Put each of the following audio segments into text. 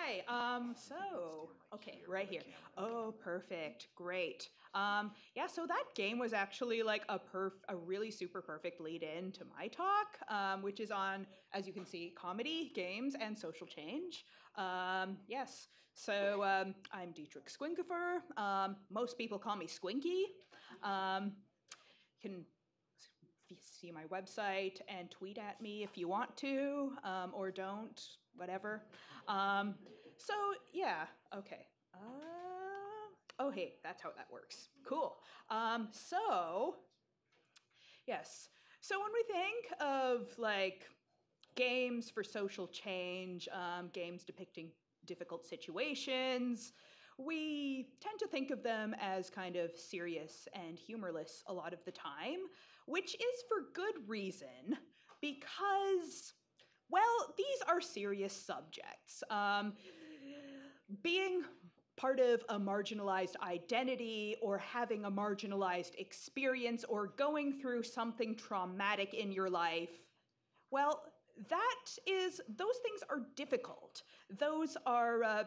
Hi. Um, so, okay, right here. Oh, perfect. Great. Um, yeah, so that game was actually like a perf a really super perfect lead in to my talk, um, which is on, as you can see, comedy, games, and social change. Um, yes, so um, I'm Dietrich Squinkifer. Um, most people call me Squinky. Um, you can see my website and tweet at me if you want to, um, or don't, whatever. Um, so yeah, okay. Uh, oh, hey, that's how that works. Cool. Um, so, yes. So when we think of like games for social change, um, games depicting difficult situations, we tend to think of them as kind of serious and humorless a lot of the time, which is for good reason, because, well, these are serious subjects. Um, being part of a marginalized identity or having a marginalized experience or going through something traumatic in your life, well, that is, those things are difficult. Those are, uh,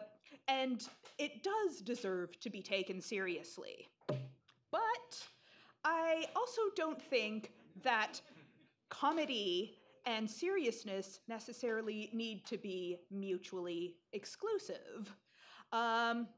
and it does deserve to be taken seriously. But I also don't think that comedy and seriousness necessarily need to be mutually exclusive. Um,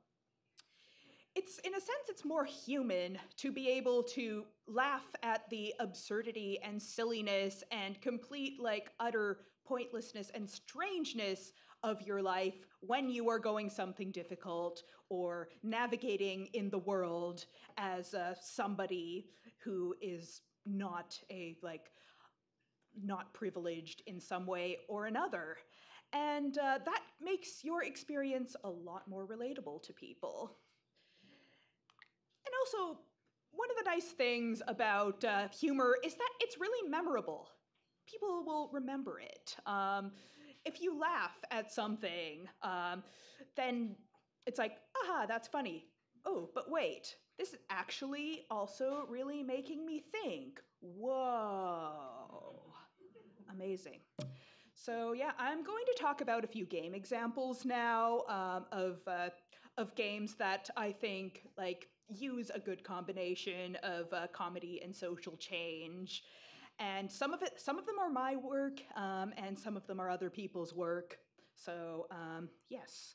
it's in a sense it's more human to be able to laugh at the absurdity and silliness and complete like utter pointlessness and strangeness of your life when you are going something difficult or navigating in the world as uh, somebody who is not a like not privileged in some way or another and uh, that makes your experience a lot more relatable to people and also, one of the nice things about uh, humor is that it's really memorable. People will remember it. Um, if you laugh at something, um, then it's like, aha, that's funny. Oh, but wait, this is actually also really making me think. Whoa. Amazing. So yeah, I'm going to talk about a few game examples now um, of uh, of games that I think like use a good combination of uh, comedy and social change. And some of it, some of them are my work, um, and some of them are other people's work. So um, yes.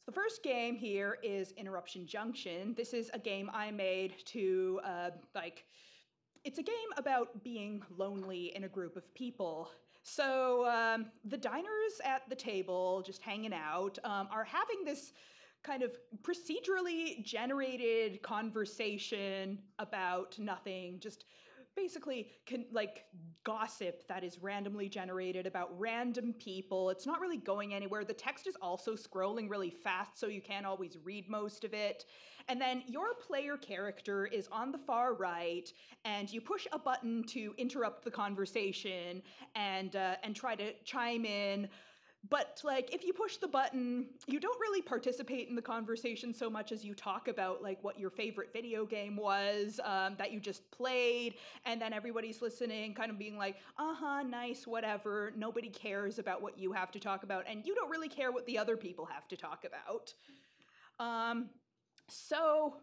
So the first game here is Interruption Junction. This is a game I made to uh, like. It's a game about being lonely in a group of people. So um, the diners at the table, just hanging out, um, are having this kind of procedurally generated conversation about nothing, just basically con- like gossip that is randomly generated about random people. It's not really going anywhere. The text is also scrolling really fast, so you can't always read most of it. And then your player character is on the far right, and you push a button to interrupt the conversation and uh, and try to chime in but like if you push the button you don't really participate in the conversation so much as you talk about like what your favorite video game was um, that you just played and then everybody's listening kind of being like uh-huh nice whatever nobody cares about what you have to talk about and you don't really care what the other people have to talk about. Um, so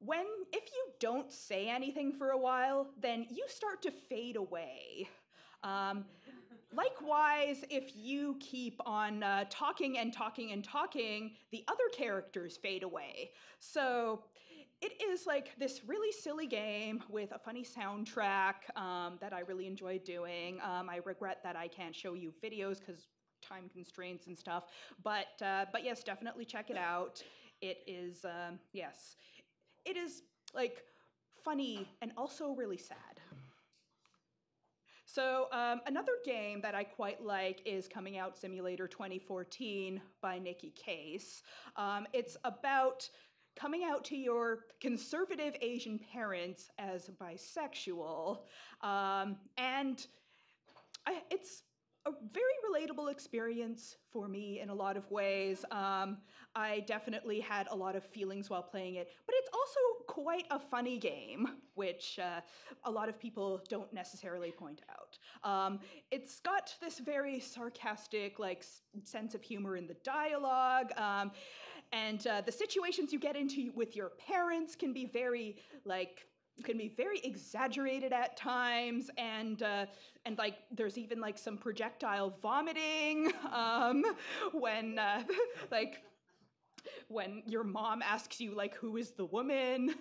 when if you don't say anything for a while then you start to fade away. Um, Likewise, if you keep on uh, talking and talking and talking, the other characters fade away. So it is like this really silly game with a funny soundtrack um, that I really enjoy doing. Um, I regret that I can't show you videos because time constraints and stuff. But uh, but yes, definitely check it out. It is um, yes, it is like funny and also really sad. So um, another game that I quite like is Coming Out Simulator 2014 by Nicky Case. Um, it's about coming out to your conservative Asian parents as bisexual. Um, and I, it's a very relatable experience for me in a lot of ways. Um, I definitely had a lot of feelings while playing it, but it's also quite a funny game, which uh, a lot of people don't necessarily point out. Um, it's got this very sarcastic, like, sense of humor in the dialogue. Um, and uh, the situations you get into with your parents can be very, like, can be very exaggerated at times and uh, and like there's even like some projectile vomiting um, when uh, like when your mom asks you like who is the woman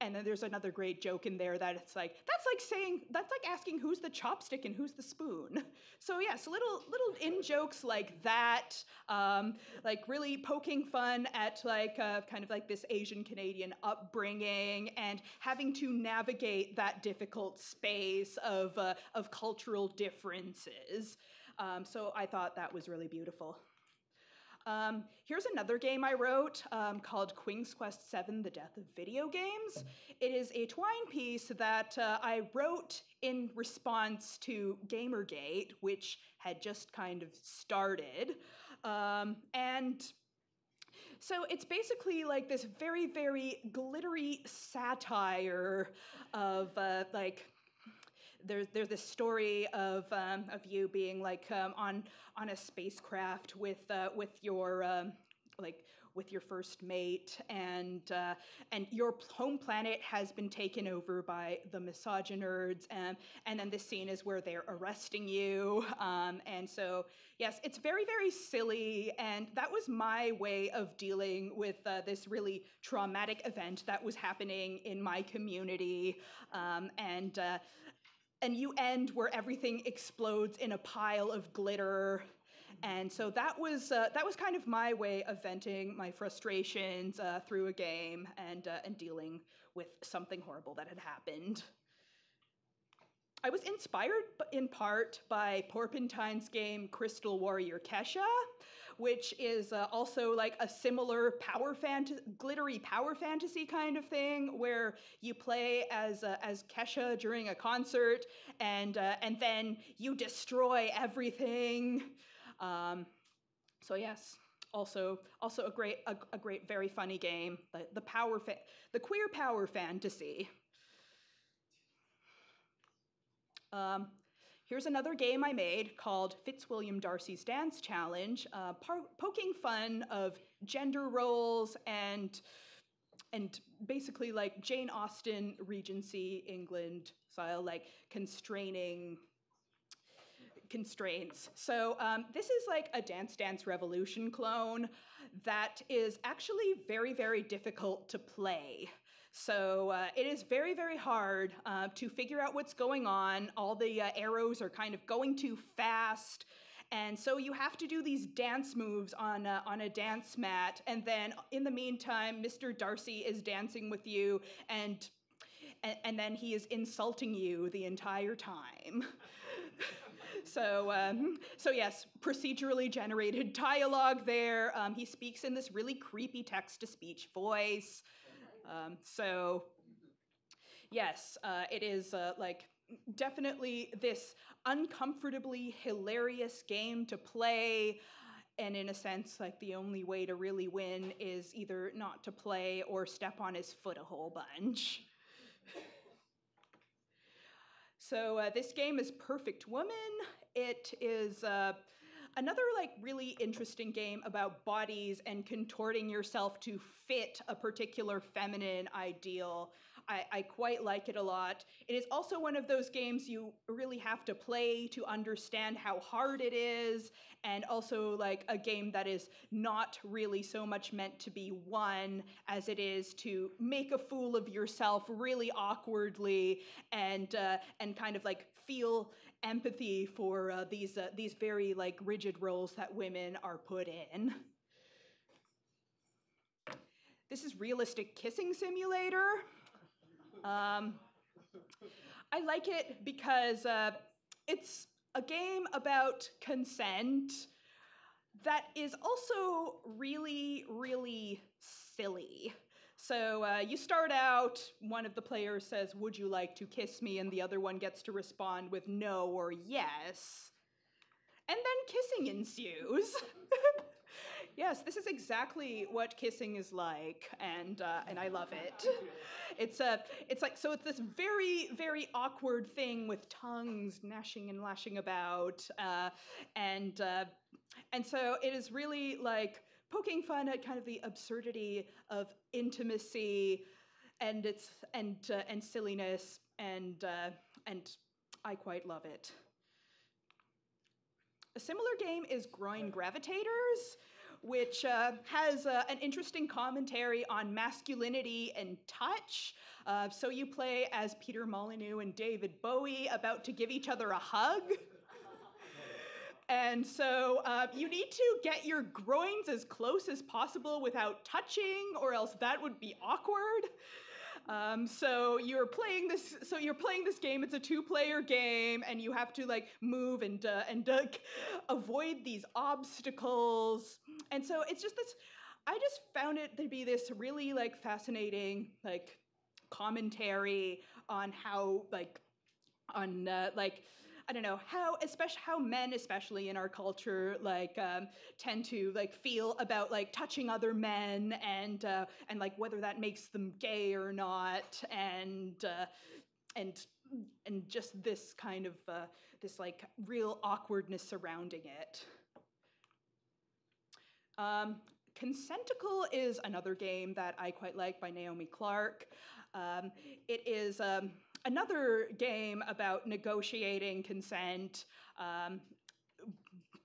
and then there's another great joke in there that it's like that's like saying that's like asking who's the chopstick and who's the spoon. So yes little little in jokes like that um, like really poking fun at like uh, kind of like this asian canadian upbringing and having to navigate that difficult space of uh, of cultural differences. Um, so i thought that was really beautiful um, here's another game I wrote um, called Quing's Quest VII The Death of Video Games. It is a twine piece that uh, I wrote in response to Gamergate, which had just kind of started. Um, and so it's basically like this very, very glittery satire of uh, like there's there's this story of um, of you being like um, on on a spacecraft with uh, with your um, like with your first mate and uh, and your home planet has been taken over by the misogynerds and and then this scene is where they're arresting you um, and so yes it's very very silly and that was my way of dealing with uh, this really traumatic event that was happening in my community um, and uh, and you end where everything explodes in a pile of glitter. And so that was uh, that was kind of my way of venting my frustrations uh, through a game and uh, and dealing with something horrible that had happened. I was inspired in part by Porpentine's game Crystal Warrior Kesha, which is uh, also like a similar power glittery power fantasy kind of thing, where you play as uh, as Kesha during a concert, and uh, and then you destroy everything. Um, so yes, also also a great a, a, great very funny game. The the power fa- the queer power fantasy. Um, Here's another game I made called Fitzwilliam Darcy's Dance Challenge, uh, poking fun of gender roles and and basically like Jane Austen Regency England style, like constraining constraints. So um, this is like a Dance Dance Revolution clone that is actually very, very difficult to play. So uh, it is very, very hard uh, to figure out what's going on. All the uh, arrows are kind of going too fast. And so you have to do these dance moves on a, on a dance mat. And then in the meantime, Mr. Darcy is dancing with you and and, and then he is insulting you the entire time. so, um, so yes, procedurally generated dialogue there. Um, he speaks in this really creepy text to speech voice. Um, so, yes, uh, it is uh, like definitely this uncomfortably hilarious game to play. And in a sense, like the only way to really win is either not to play or step on his foot a whole bunch. So, uh, this game is Perfect Woman. It is uh, Another like really interesting game about bodies and contorting yourself to fit a particular feminine ideal. I, I, quite like it a lot. It is also one of those games you really have to play to understand how hard it is, and also like a game that is not really so much meant to be won as it is to make a fool of yourself really awkwardly and uh, and kind of like feel empathy for uh, these uh, these very like rigid roles that women are put in. This is realistic kissing simulator. Um, I like it because uh, it's a game about consent that is also really, really silly. So uh, you start out, one of the players says, Would you like to kiss me? And the other one gets to respond with no or yes. and then kissing ensues. yes, this is exactly what kissing is like, and uh, and I love it. It's a, it's like so. It's this very very awkward thing with tongues gnashing and lashing about, uh, and uh, and so it is really like poking fun at kind of the absurdity of intimacy, and its and uh, and silliness, and uh, and I quite love it. A similar game is Groin Gravitators, which uh, has uh, an interesting commentary on masculinity and touch. Uh, so you play as Peter Molyneux and David Bowie about to give each other a hug. and so uh, you need to get your groins as close as possible without touching, or else that would be awkward. Um, so you're playing this. So you're playing this game. It's a two-player game, and you have to like move and uh, and uh, avoid these obstacles. And so it's just this. I just found it to be this really like fascinating like commentary on how like on uh, like I don't know how, especially how men, especially in our culture, like um, tend to like feel about like touching other men and uh, and like whether that makes them gay or not, and uh, and and just this kind of uh, this like real awkwardness surrounding it. Um, Consenticle is another game that I quite like by Naomi Clark. Um, it is um, another game about negotiating consent um,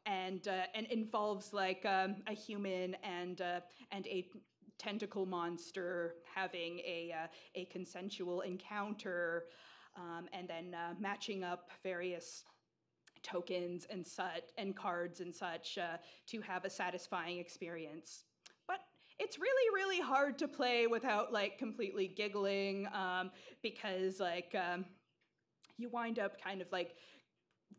and uh, and involves like um, a human and uh, and a tentacle monster having a uh, a consensual encounter um, and then uh, matching up various tokens and such and cards and such uh, to have a satisfying experience. But it's really really hard to play without like completely giggling um, because like um, you wind up kind of like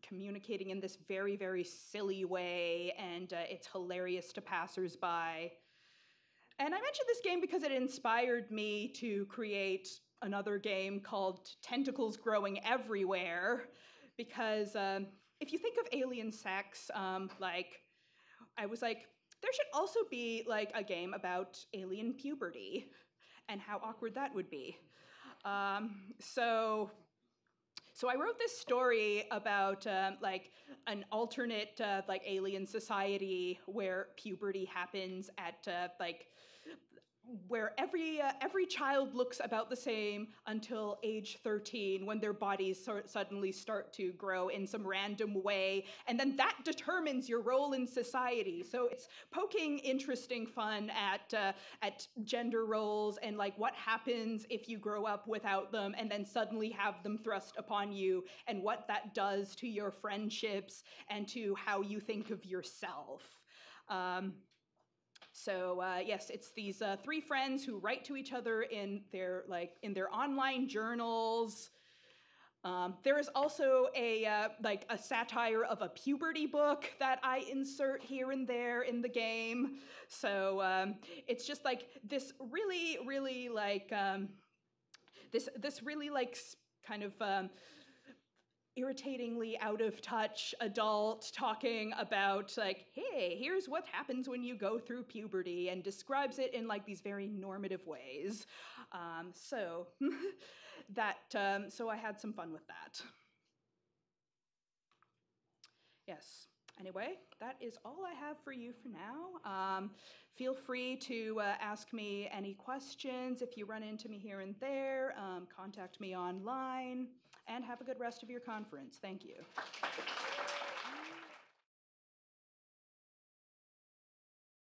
communicating in this very very silly way and uh, it's hilarious to passersby. And i mentioned this game because it inspired me to create another game called tentacles growing everywhere because um, if you think of alien sex um, like i was like there should also be like a game about alien puberty and how awkward that would be. Um, so, so I wrote this story about um, like an alternate uh, like alien society where puberty happens at uh, like where every uh, every child looks about the same until age 13 when their bodies sort suddenly start to grow in some random way and then that determines your role in society. So it's poking interesting fun at uh, at gender roles and like what happens if you grow up without them and then suddenly have them thrust upon you and what that does to your friendships and to how you think of yourself. Um, so uh, yes, it's these uh, three friends who write to each other in their like in their online journals. Um, there is also a uh, like a satire of a puberty book that I insert here and there in the game. So um, it's just like this really, really like um, this this really like kind of um, irritatingly out of touch adult talking about like hey here's what happens when you go through puberty and describes it in like these very normative ways. Um, so that um, so i had some fun with that. Yes. Anyway that is all i have for you for now. Um, feel free to uh, ask me any questions if you run into me here and there. Um, contact me online and have a good rest of your conference. Thank you.